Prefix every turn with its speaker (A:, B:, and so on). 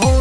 A: Oh.